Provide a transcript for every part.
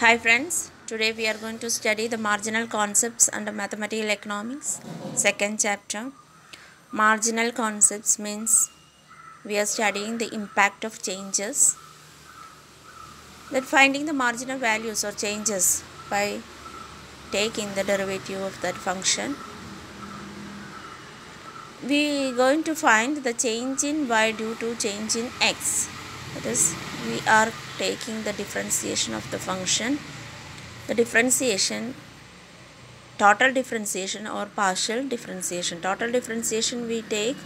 Hi friends, today we are going to study the marginal concepts under mathematical economics, second chapter. Marginal concepts means we are studying the impact of changes. That finding the marginal values or changes by taking the derivative of that function. We going to find the change in y due to change in x. That is, we are taking the differentiation of the function. The differentiation, total differentiation or partial differentiation. Total differentiation we take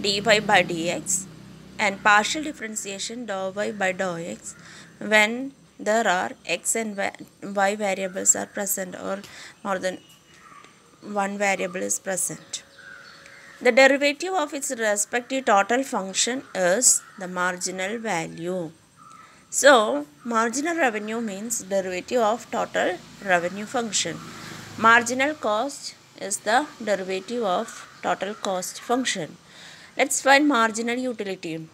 dy by dx and partial differentiation dou y by dou x when there are x and y variables are present or more than one variable is present. The derivative of its respective total function is the marginal value. So, marginal revenue means derivative of total revenue function. Marginal cost is the derivative of total cost function. Let's find marginal utility.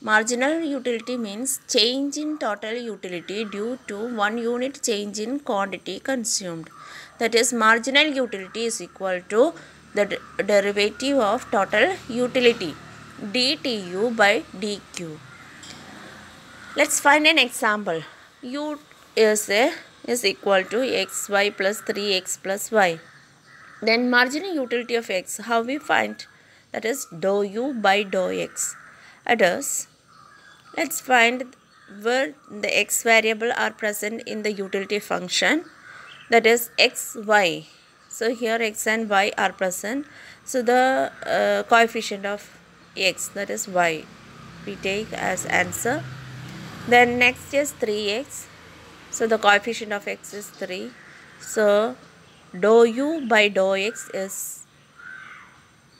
Marginal utility means change in total utility due to one unit change in quantity consumed. That is, marginal utility is equal to the derivative of total utility dtu by dq. Let's find an example. u is a is equal to xy plus 3x plus y. Then marginal utility of x, how we find? That is dou u by dou x. It is, let's find where the x variable are present in the utility function. That is x, y. So here x and y are present. So the uh, coefficient of x, that is y, we take as answer then next is 3x so the coefficient of x is 3 so dou u by dou x is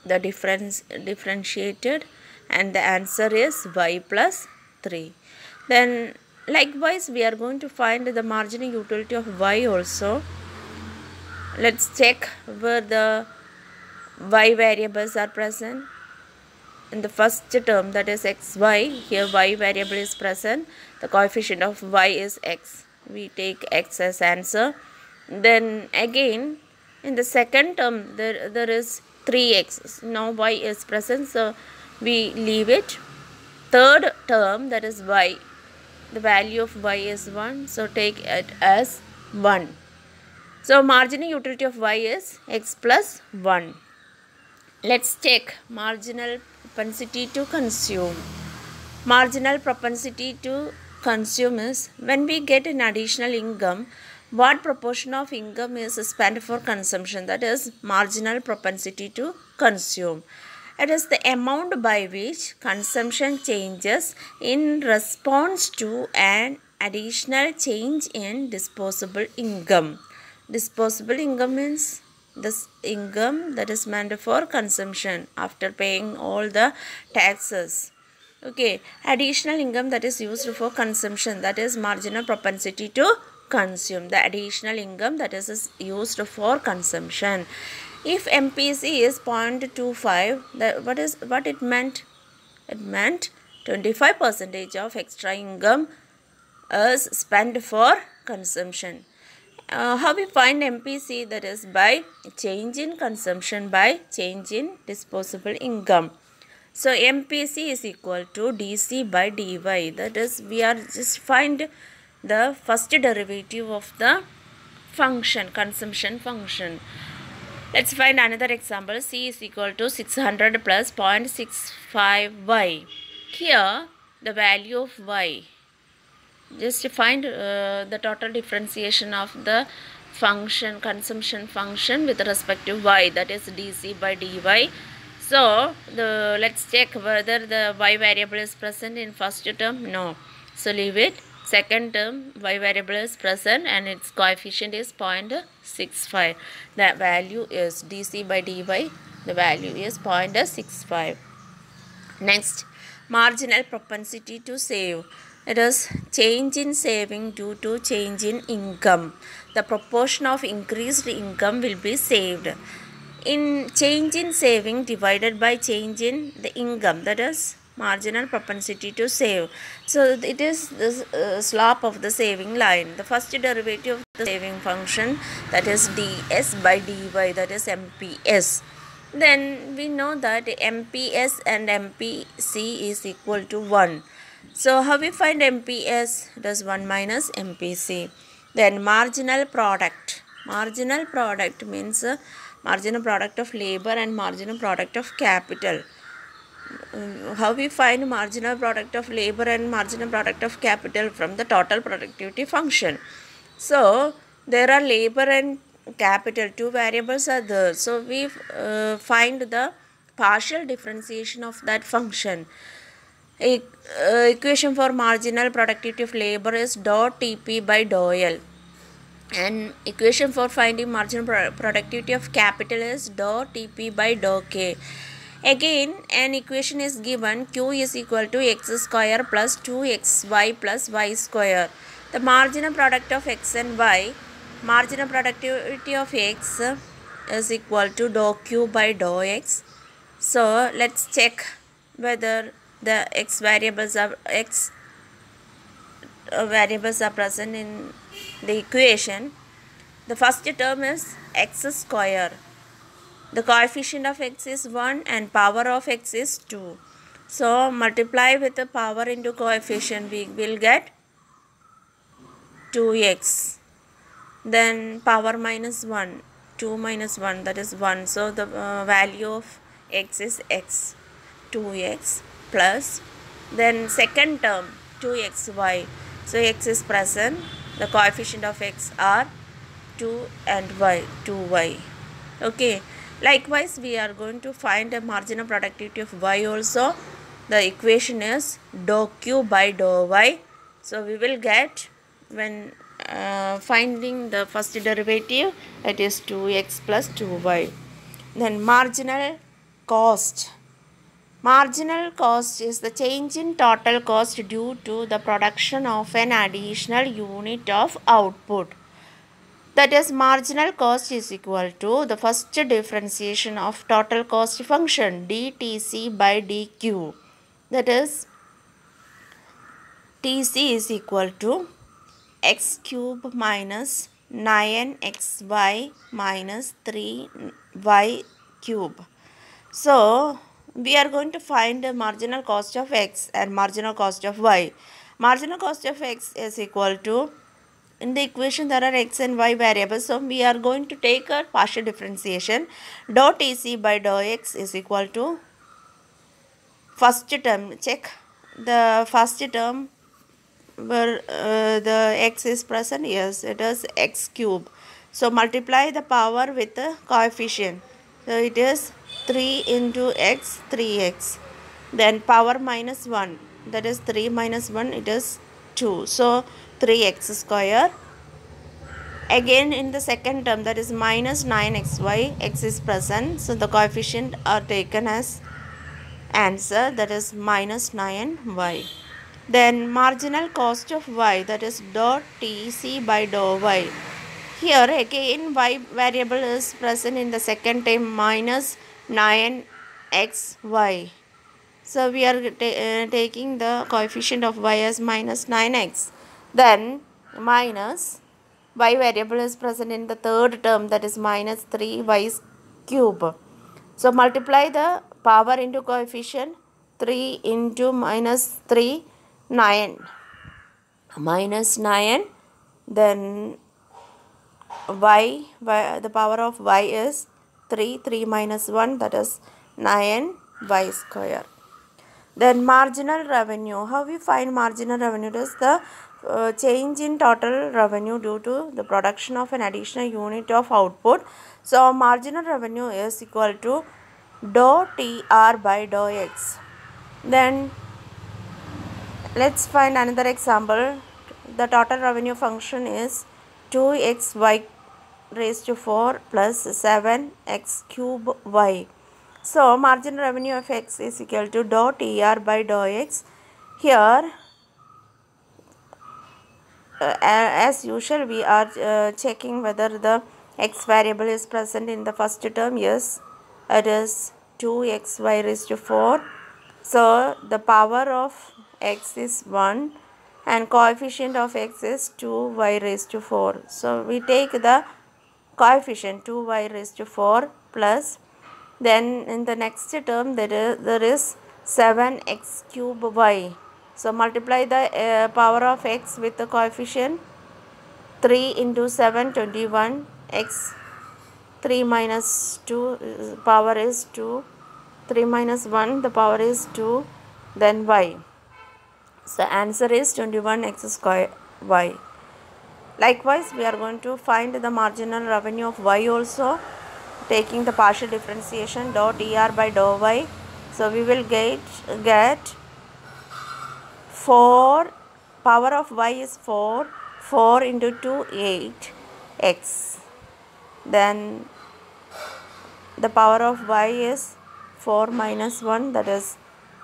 the difference differentiated. And the answer is y plus 3 then likewise we are going to find the marginal utility of y also. Let's check where the y variables are present in the first term that is xy here y variable is present. The coefficient of y is x. We take x as answer. Then again in the second term there there is 3x now y is present so we leave it. Third term that is y. The value of y is 1 so take it as 1 so marginal utility of y is x plus 1 let's check marginal propensity to consume. Marginal propensity to consume is when we get an additional income what proportion of income is spent for consumption? That is marginal propensity to consume. It is the amount by which consumption changes in response to an additional change in disposable income. Disposable income means this income that is meant for consumption after paying all the taxes. Okay additional income that is used for consumption that is marginal propensity to consume. The additional income that is used for consumption. If mpc is 0.25 that what is what it meant? It meant 25 percentage of extra income is spent for consumption uh, how we find MPC that is by change in consumption by change in disposable income. So MPC is equal to DC by dy that is we are just find the first derivative of the function consumption function. Let's find another example C is equal to 600 plus 0.65y. Here the value of y just to find uh, the total differentiation of the function consumption function with respect to y that is dc by dy. So the let's check whether the y variable is present in first term. No. So leave it. Second term y variable is present and its coefficient is 0.65 the value is dc by dy. The value is 0.65 next marginal propensity to save it is change in saving due to change in income. The proportion of increased income will be saved. In change in saving divided by change in the income that is marginal propensity to save. So it is the uh, slope of the saving line. The first derivative of the saving function that is ds by dy that is MPS. Then we know that MPS and MPC is equal to 1. So how we find MPS? Is 1 minus MPC. Then marginal product. Marginal product means uh, marginal product of labor and marginal product of capital. Uh, how we find marginal product of labor and marginal product of capital from the total productivity function. So there are labor and capital two variables are there. So we uh, find the partial differentiation of that function. Uh, equation for marginal productivity of labor is dot TP by dou L and equation for finding marginal pro productivity of capital is dou TP by dou K. Again, an equation is given Q is equal to x square plus 2xy plus y square. The marginal product of x and y, marginal productivity of x is equal to dou Q by dou x. So, let's check whether the x variables are x uh, variables are present in the equation. The first term is x square the coefficient of x is 1 and power of x is 2. So multiply with the power into coefficient we will get 2x. Then power minus 1. 2 minus 1 that is 1. So the uh, value of x is x. 2x plus then second term 2xy. So x is present. The coefficient of x are 2 and y 2y. Okay. Likewise, we are going to find a marginal productivity of y also. The equation is dou q by dou y. So, we will get when uh, finding the first derivative it is 2x plus 2y. Then marginal cost. Marginal cost is the change in total cost due to the production of an additional unit of output. That is marginal cost is equal to the first differentiation of total cost function dtc by dq that is tc is equal to x cube minus 9xy minus 3y cube. So we are going to find the marginal cost of x and marginal cost of y. Marginal cost of x is equal to in the equation there are x and y variables so we are going to take a partial differentiation. Dot ac by dot x is equal to first term. Check. The first term where uh, the x is present yes it is x cube. So multiply the power with the coefficient. So it is 3 into x 3x then power minus 1 that is 3 minus 1 it is 2 so 3x square. Again in the second term that is minus 9xy x is present. So the coefficient are taken as answer that is minus 9y then marginal cost of y that is dot tc by dou y. Here again y variable is present in the second term minus 9xy so we are uh, taking the coefficient of y as minus 9x then minus y variable is present in the third term that is minus 3y cube. So multiply the power into coefficient 3 into minus 3 9 minus 9 then y, y the power of y is 3 3 minus 1 that is 9 y square then marginal revenue how we find marginal revenue is the uh, change in total revenue due to the production of an additional unit of output. So, marginal revenue is equal to dou TR by dou X. Then, let's find another example. The total revenue function is 2xy raised to 4 plus 7x cube y. So, marginal revenue of x is equal to dot er by dot X. Here, uh, as usual we are uh, checking whether the x variable is present in the first term yes it is 2xy raised to 4 So the power of x is 1 and coefficient of x is 2y raised to 4. So we take the coefficient 2y raised to 4 plus then in the next term there is, there is 7x cube y. So multiply the uh, power of x with the coefficient 3 into 7 21 x 3 minus 2 uh, power is 2 3 minus 1 the power is 2 then y. So answer is 21 x square y. Likewise, we are going to find the marginal revenue of y also taking the partial differentiation dot er by dou y. So we will get get 4 power of y is 4 4 into 2 8 x. Then the power of y is 4 minus 1 that is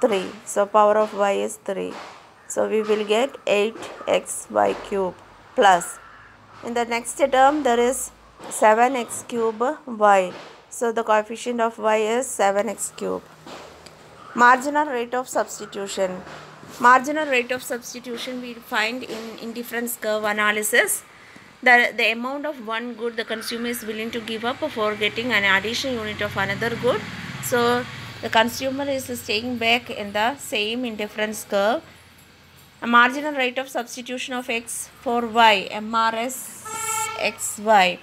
3 so power of y is 3 so we will get 8xy cube plus in the next term there is 7x cube y. So the coefficient of y is 7x cube. Marginal rate of substitution. Marginal rate of substitution we find in indifference curve analysis. The, the amount of one good the consumer is willing to give up for getting an additional unit of another good. So the consumer is staying back in the same indifference curve a marginal rate of substitution of x for y MRS xy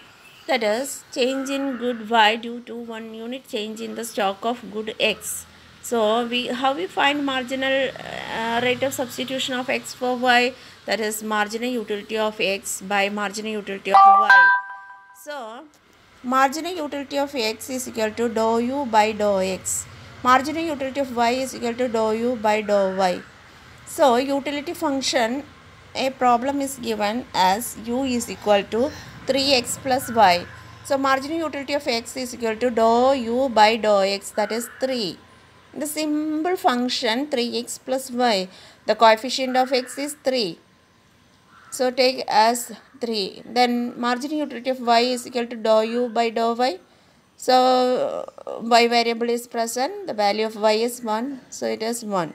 that is change in good y due to one unit change in the stock of good x. So we how we find marginal uh, rate of substitution of x for y? That is marginal utility of x by marginal utility of y. So marginal utility of x is equal to dou u by dou x. Marginal utility of y is equal to dou u by dou y so utility function a problem is given as u is equal to 3x plus y. So marginal utility of x is equal to dou u by dou x that is 3. The simple function 3x plus y the coefficient of x is 3. So take as 3. Then marginal utility of y is equal to dou u by dou y. So y variable is present the value of y is 1 so it is 1.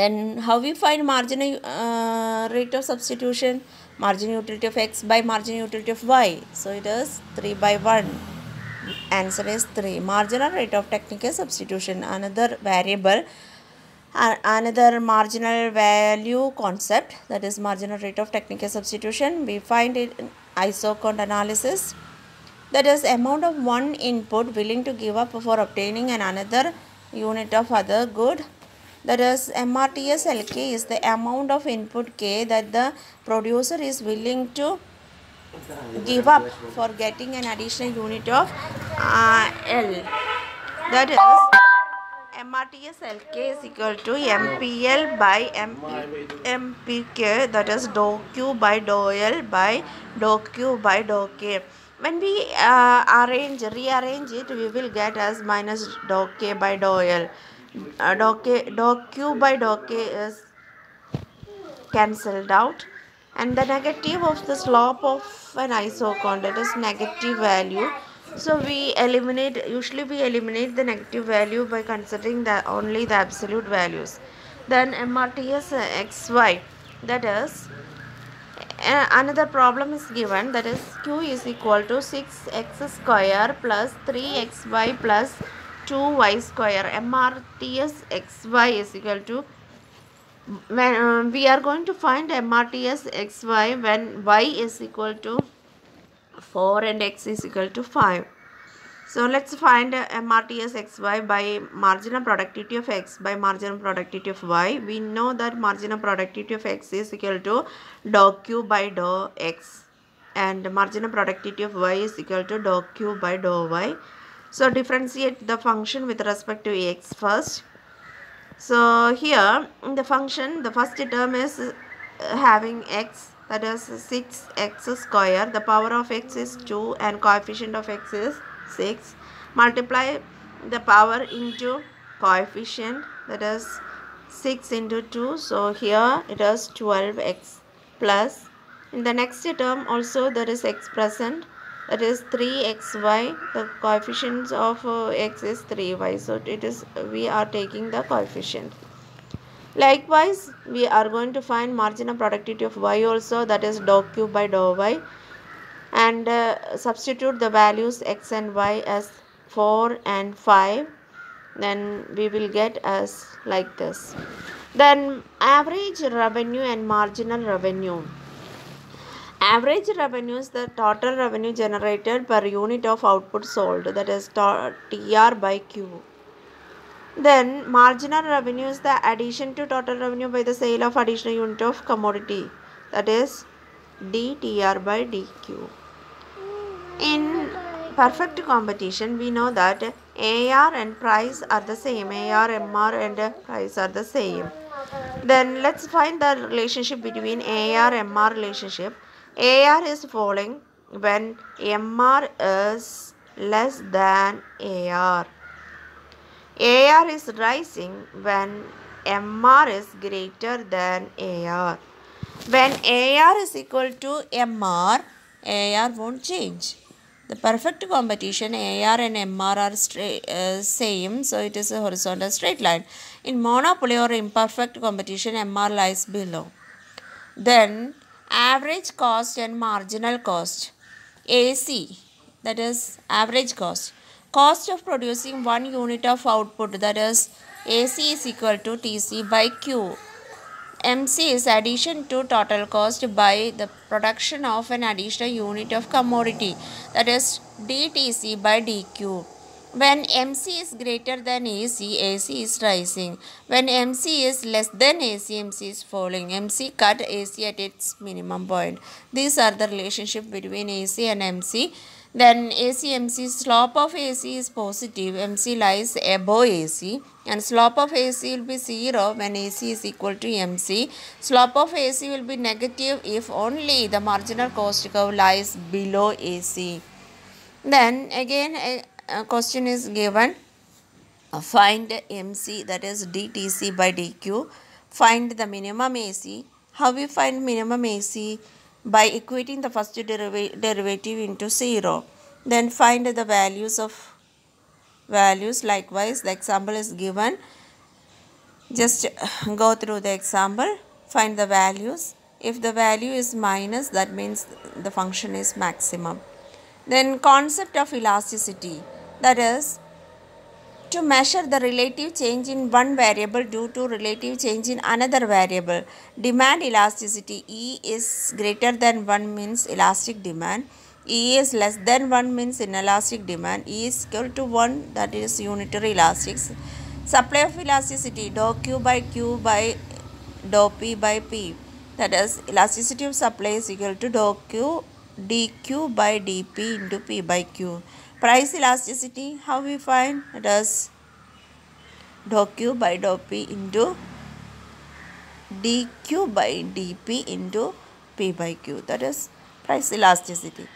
Then how we find marginal uh, rate of substitution? Marginal utility of x by marginal utility of y. So it is 3 by 1. Answer is 3. Marginal rate of technical substitution. Another variable uh, another marginal value concept that is marginal rate of technical substitution we find it in isoquant analysis that is amount of one input willing to give up for obtaining an another unit of other good that is MRTS LK is the amount of input K that the producer is willing to give up for getting an additional unit of uh, L. That is MRTS LK is equal to MPL by MP, MPK that is dou Q by dou L by dou Q by dou K. When we uh, arrange, rearrange it, we will get as minus dou K by dou L dou, k, q by k is cancelled out. And the negative of the slope of an isoquant that is negative value. So we eliminate usually we eliminate the negative value by considering the only the absolute values. Then mrts xy that is uh, another problem is given that is q is equal to 6x square plus 3xy plus 2y square MRTS xy is equal to when uh, we are going to find MRTS xy when y is equal to 4 and x is equal to 5. So let's find uh, MRTS xy by marginal productivity of x by marginal productivity of y. We know that marginal productivity of x is equal to dou q by dou x and marginal productivity of y is equal to dou q by dou y. So differentiate the function with respect to x first. So here the function the first term is uh, having x that is 6x square. The power of x is 2 and coefficient of x is 6 multiply the power into coefficient that is 6 into 2 so here it is 12x plus. In the next term also there is x present that is 3xy the coefficients of uh, x is 3y so it is we are taking the coefficient. Likewise we are going to find marginal productivity of y also that is dou q by dou y and uh, substitute the values x and y as 4 and 5 then we will get as like this. Then average revenue and marginal revenue average revenue is the total revenue generated per unit of output sold that is tr by q. Then marginal revenue is the addition to total revenue by the sale of additional unit of commodity that is dtr by dq in perfect competition we know that AR and price are the same AR MR and price are the same. Then let's find the relationship between AR MR relationship AR is falling when MR is less than AR. AR is rising when MR is greater than AR. When AR is equal to MR, AR won't change. The perfect competition AR and MR are uh, same, so it is a horizontal straight line. In monopoly or imperfect competition, MR lies below. Then average cost and marginal cost. AC that is average cost. Cost of producing one unit of output that is AC is equal to TC by Q. MC is addition to total cost by the production of an additional unit of commodity that is DTC by DQ when MC is greater than AC, AC is rising. When MC is less than AC, MC is falling. MC cut AC at its minimum point. These are the relationship between AC and MC. Then AC, MC, slope of AC is positive. MC lies above AC and slope of AC will be 0 when AC is equal to MC. Slope of AC will be negative if only the marginal cost curve lies below AC. Then again uh, question is given. Uh, find MC that is DTC by DQ find the minimum AC how we find minimum AC by equating the first deriva derivative into 0 then find the values of values likewise. The example is given. Just go through the example. Find the values. If the value is minus that means the function is maximum. Then concept of elasticity that is to measure the relative change in one variable due to relative change in another variable. Demand elasticity E is greater than 1 means elastic demand. E is less than 1 means inelastic demand. E is equal to 1 that is unitary elastic. Supply of elasticity dou Q by Q by dou P by P. That is elasticity of supply is equal to dou Q dQ by dP into P by Q. Price elasticity, how we find? It is dou Q by dou P into dQ by dP into P by Q. That is price elasticity.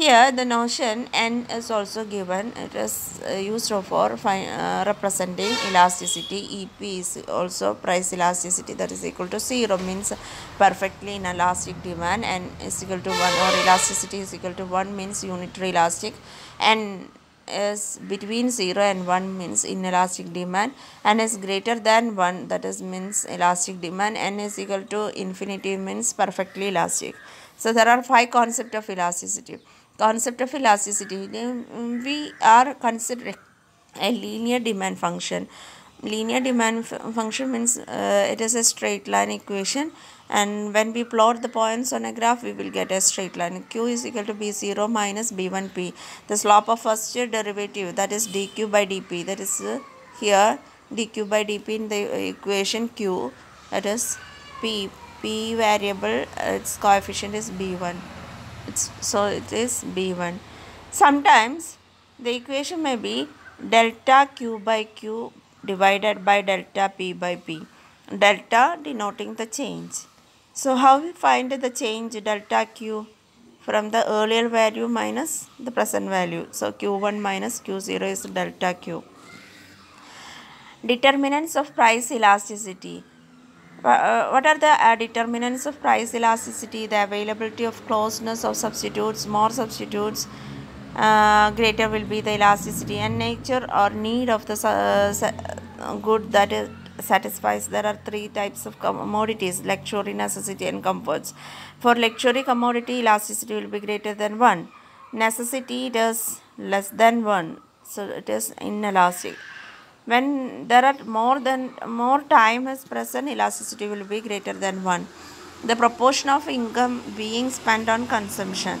Here the notion N is also given. It is uh, used for uh, representing elasticity. EP is also price elasticity that is equal to 0 means perfectly inelastic demand and is equal to 1 or elasticity is equal to 1 means unitary elastic and is between 0 and 1 means inelastic demand and is greater than 1 that is means elastic demand and is equal to infinity means perfectly elastic. So there are five concept of elasticity concept of elasticity. We are considering a linear demand function. Linear demand function means uh, it is a straight line equation. And when we plot the points on a graph we will get a straight line. Q is equal to b0 minus b1p the slope of first derivative that is dq by dp that is uh, here dq by dp in the equation q that is p p variable its coefficient is b1 it's so it is b1 sometimes the equation may be delta q by q divided by delta p by p. Delta denoting the change. So how we find the change delta q from the earlier value minus the present value? So q1 minus q0 is delta q. Determinants of price elasticity what are the uh, determinants of price elasticity? The availability of closeness of substitutes, more substitutes, uh, greater will be the elasticity and nature or need of the uh, good that is satisfies? There are three types of commodities luxury necessity and comforts. For luxury commodity elasticity will be greater than 1 necessity it is less than 1 so it is inelastic when there are more than more time is present elasticity will be greater than 1 the proportion of income being spent on consumption.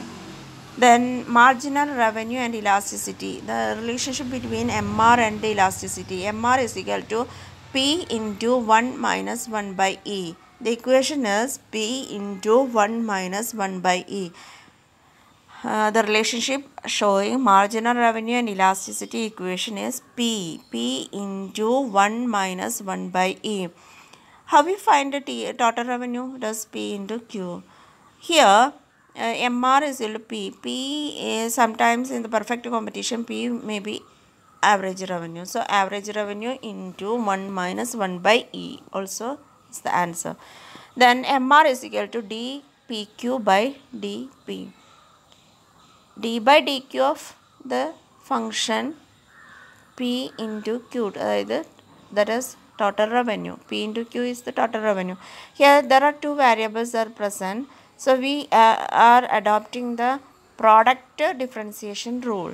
Then marginal revenue and elasticity. The relationship between mr and elasticity. Mr is equal to p into 1 minus 1 by e. The equation is p into 1 minus 1 by e uh, the relationship showing marginal revenue and elasticity equation is P. P into 1 minus 1 by E. How we find the total revenue? Does P into Q. Here, uh, MR is equal to P. P is sometimes in the perfect competition, P may be average revenue. So, average revenue into 1 minus 1 by E also is the answer. Then, MR is equal to dPQ by dP d by dq of the function p into q അതായത് that is total revenue p into q is the total revenue here there are two variables are present so we uh, are adopting the product differentiation rule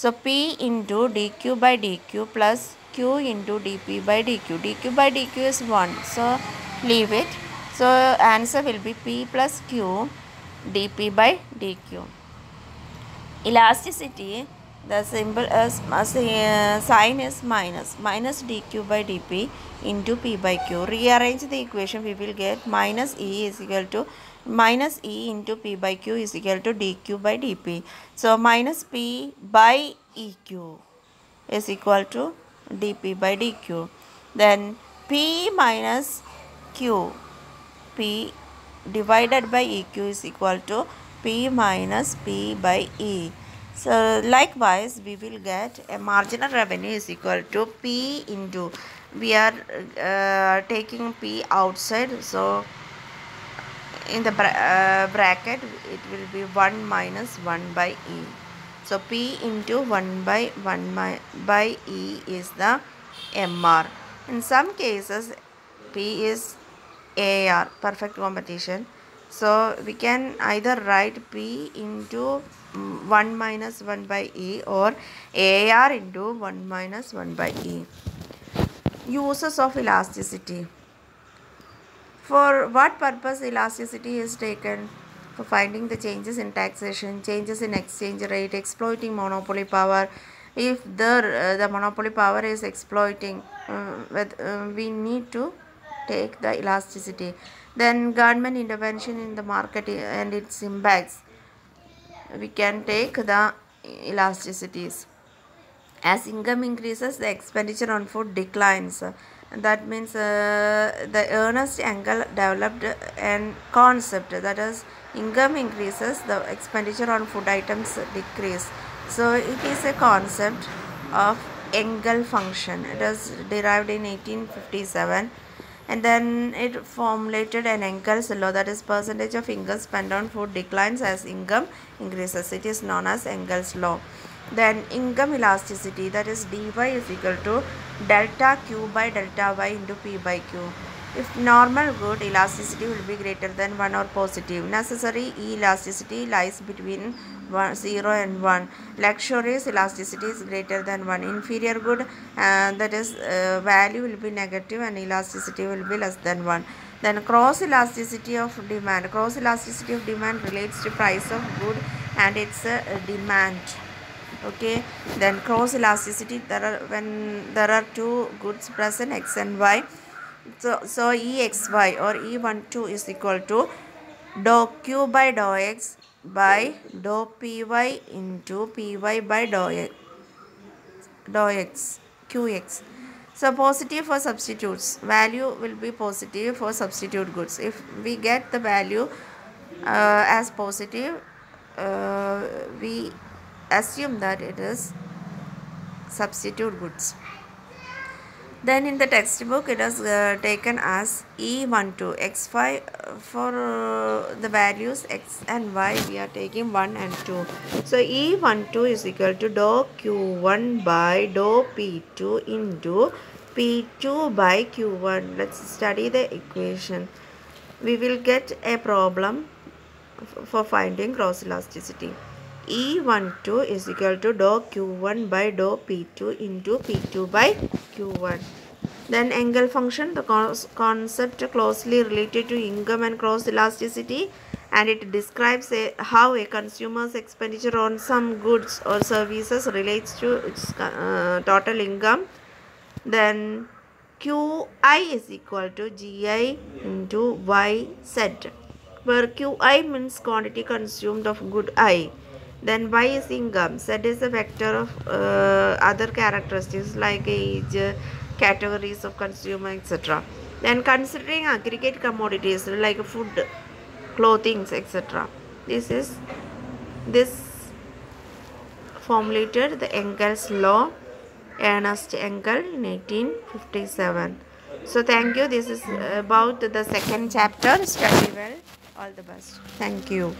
so p into dq by dq plus q into dp by dq dq by dq is 1 so leave it so answer will be p plus q dp by dq elasticity the symbol is uh, sign is minus. Minus dq by dp into p by q. Rearrange the equation we will get minus e is equal to minus e into p by q is equal to dq by dp so minus p by eq is equal to dp by dq then p minus q p divided by eq is equal to P minus P by E. So likewise we will get a marginal revenue is equal to P into we are uh, taking P outside so in the bra uh, bracket it will be 1 minus 1 by E. So P into 1 by 1 by, E is the MR. In some cases P is AR perfect competition so we can either write P into mm, 1 minus 1 by E or AR into 1 minus 1 by E. Uses of elasticity. For what purpose elasticity is taken? For finding the changes in taxation, changes in exchange rate, exploiting monopoly power. If the, uh, the monopoly power is exploiting, uh, with, uh, we need to take the elasticity. Then government intervention in the market and its impacts. We can take the elasticities. As income increases the expenditure on food declines. That means uh, the Ernst Engel developed an concept that is income increases the expenditure on food items decrease. So it is a concept of Engel function. It was derived in 1857 and then it formulated an Engel's law that is percentage of income spent on food declines as income increases. It is known as Engel's law. Then income elasticity that is dy is equal to delta q by delta y into p by q. If normal good elasticity will be greater than 1 or positive. Necessary elasticity lies between one, 0 and 1 luxurious elasticity is greater than 1 inferior good uh, that is uh, value will be negative and elasticity will be less than 1 then cross elasticity of demand. Cross elasticity of demand relates to price of good and its uh, demand. Okay? Then cross elasticity there are when there are two goods present x and y so so exy or e12 is equal to dou q by dou x by dou py into py by dou x, dou x qx. So positive for substitutes. Value will be positive for substitute goods. If we get the value uh, as positive, uh, we assume that it is substitute goods. Then in the textbook it uh, taken as E12 x5 uh, for uh, the values x and y we are taking 1 and 2. So E12 is equal to dou q1 by dou p2 into p2 by q1. Let's study the equation. We will get a problem for finding cross elasticity. E12 is equal to dou q1 by dou p2 into p2 by q1. Then Engel function, the concept closely related to income and cross elasticity and it describes a, how a consumer's expenditure on some goods or services relates to its uh, total income. Then QI is equal to GI into YZ where QI means quantity consumed of good I then y is income z is a vector of uh, other characteristics like age categories of consumer etc then considering aggregate commodities like food clothing etc this is this formulated the Engel's law Ernest Engel in 1857 so thank you. This is about the second chapter. Study well. All the best. Thank you